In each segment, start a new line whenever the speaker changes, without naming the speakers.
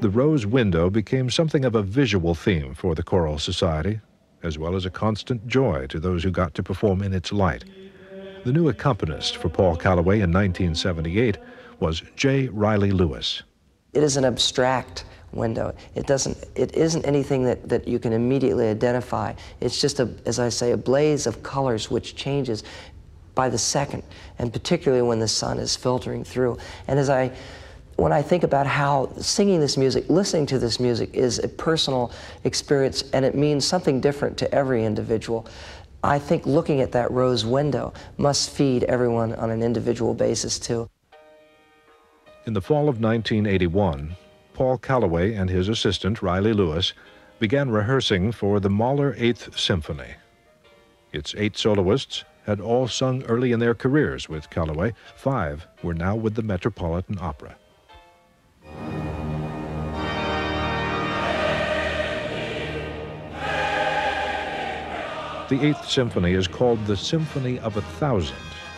The rose window became something of a visual theme for the Choral Society, as well as a constant joy to those who got to perform in its light. The new accompanist for Paul Callaway in 1978 was J. Reilly Lewis.
It is an abstract window. It doesn't, it isn't anything that, that you can immediately identify. It's just, a, as I say, a blaze of colors which changes by the second, and particularly when the sun is filtering through. And as I, when I think about how singing this music, listening to this music is a personal experience and it means something different to every individual, I think looking at that rose window must feed everyone on an individual basis too.
In the fall of 1981, Paul Callaway and his assistant, Reilly Lewis, began rehearsing for the Mahler Eighth Symphony. Its eight soloists had all sung early in their careers with Callaway. Five were now with the Metropolitan Opera. The Eighth Symphony is called the Symphony of a Thousand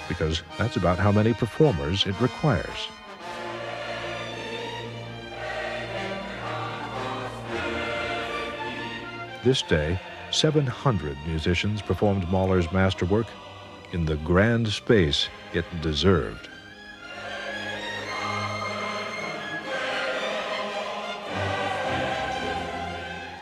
because that's about how many performers it requires. This day, 700 musicians performed Mahler's masterwork in the grand space it deserved.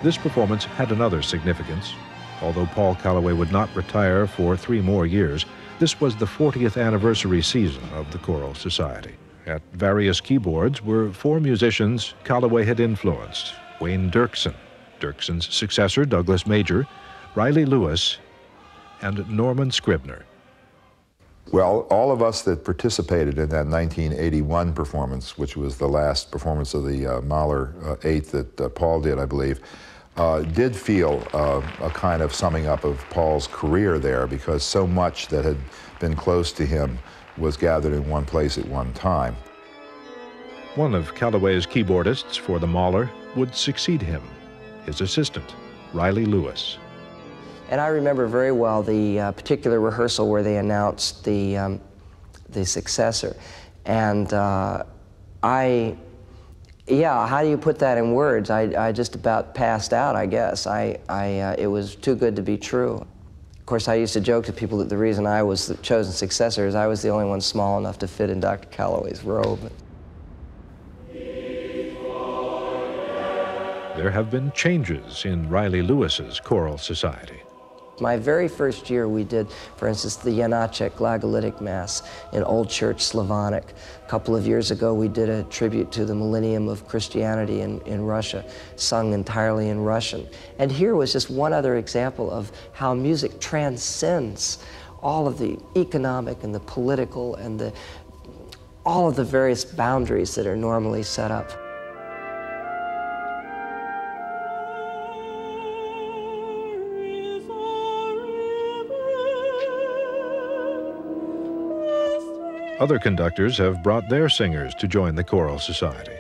This performance had another significance. Although Paul Callaway would not retire for three more years, this was the 40th anniversary season of the Choral Society. At various keyboards were four musicians Callaway had influenced Wayne Dirksen, Dirksen's successor, Douglas Major, Reilly Lewis, and Norman Scribner.
Well, all of us that participated in that 1981 performance, which was the last performance of the uh, Mahler uh, Eighth that uh, Paul did, I believe, uh, did feel uh, a kind of summing up of Paul's career there because so much that had been close to him was gathered in one place at one time.
One of Callaway's keyboardists for the Mahler would succeed him his assistant, Reilly Lewis.
And I remember very well the uh, particular rehearsal where they announced the, um, the successor. And uh, I, yeah, how do you put that in words? I, I just about passed out, I guess. I, I, uh, it was too good to be true. Of course, I used to joke to people that the reason I was the chosen successor is I was the only one small enough to fit in Dr. Callaway's robe.
there have been changes in Reilly Lewis's choral society.
My very first year we did, for instance, the Janacek Glagolitic Mass in Old Church Slavonic. A couple of years ago we did a tribute to the millennium of Christianity in, in Russia, sung entirely in Russian. And here was just one other example of how music transcends all of the economic and the political and the, all of the various boundaries that are normally set up.
Other conductors have brought their singers to join the choral society.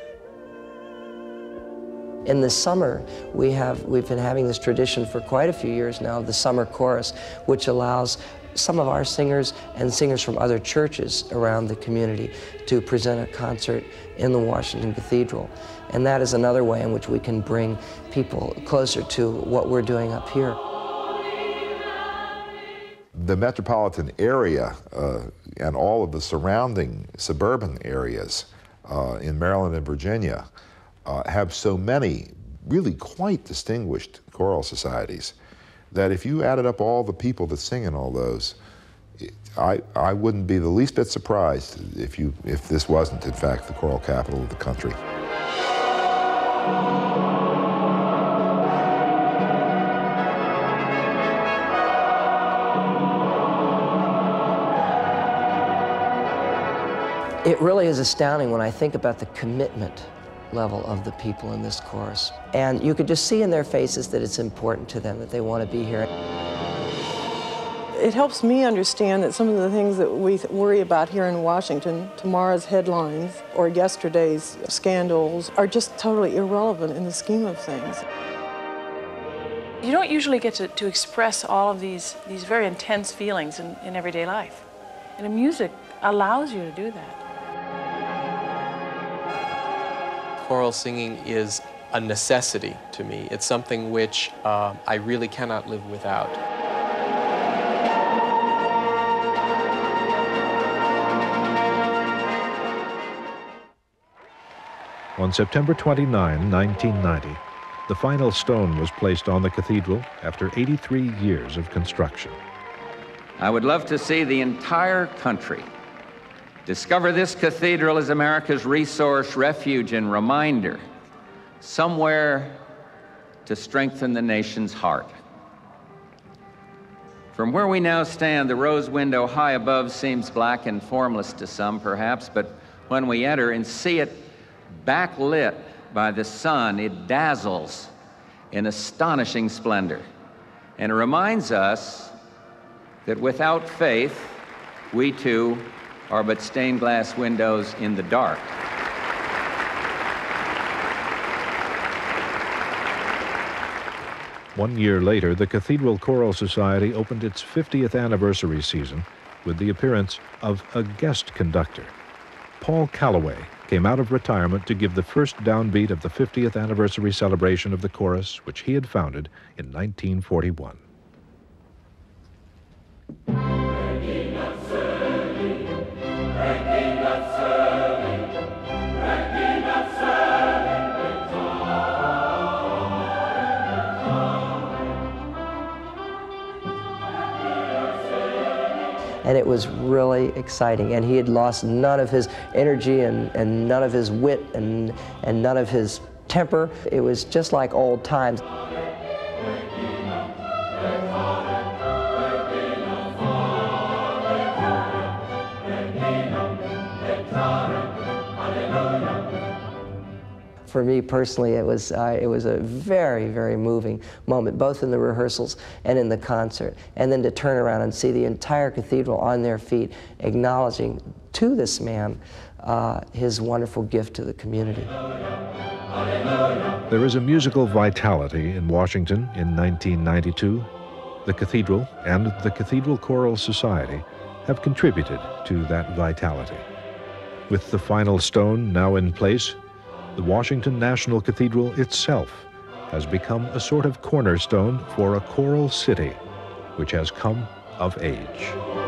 In the summer, we have, we've been having this tradition for quite a few years now, the summer chorus, which allows some of our singers and singers from other churches around the community to present a concert in the Washington Cathedral. And that is another way in which we can bring people closer to what we're doing up here.
The metropolitan area uh, and all of the surrounding suburban areas uh, in Maryland and Virginia uh, have so many really quite distinguished choral societies that if you added up all the people that sing in all those, I, I wouldn't be the least bit surprised if, you, if this wasn't, in fact, the choral capital of the country.
It really is astounding when I think about the commitment level of the people in this chorus. And you could just see in their faces that it's important to them, that they want to be here.
It helps me understand that some of the things that we worry about here in Washington, tomorrow's headlines or yesterday's scandals, are just totally irrelevant in the scheme of things.
You don't usually get to, to express all of these, these very intense feelings in, in everyday life. And music allows you to do that.
Choral singing is a necessity to me. It's something which uh, I really cannot live without.
On September 29, 1990, the final stone was placed on the cathedral after 83 years of construction.
I would love to see the entire country discover this cathedral as America's resource, refuge, and reminder, somewhere to strengthen the nation's heart. From where we now stand, the rose window high above seems black and formless to some, perhaps, but when we enter and see it backlit by the sun, it dazzles in astonishing splendor. And it reminds us that without faith, we too are but stained glass windows in the dark.
One year later, the Cathedral Choral Society opened its 50th anniversary season with the appearance of a guest conductor. Paul Callaway came out of retirement to give the first downbeat of the 50th anniversary celebration of the chorus, which he had founded in 1941.
And it was really exciting. And he had lost none of his energy and, and none of his wit and, and none of his temper. It was just like old times. For me personally, it was, uh, it was a very, very moving moment, both in the rehearsals and in the concert. And then to turn around and see the entire cathedral on their feet, acknowledging to this man uh, his wonderful gift to the community.
There is a musical vitality in Washington in 1992. The cathedral and the Cathedral Choral Society have contributed to that vitality. With the final stone now in place, the Washington National Cathedral itself has become a sort of cornerstone for a choral city which has come of age.